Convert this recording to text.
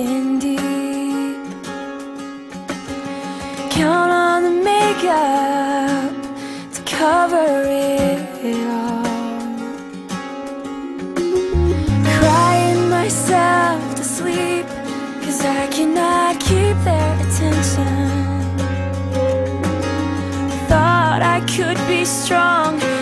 skin deep. Count on the makeup to cover it all. Crying myself to sleep, cause I cannot keep their attention. Thought I could be strong.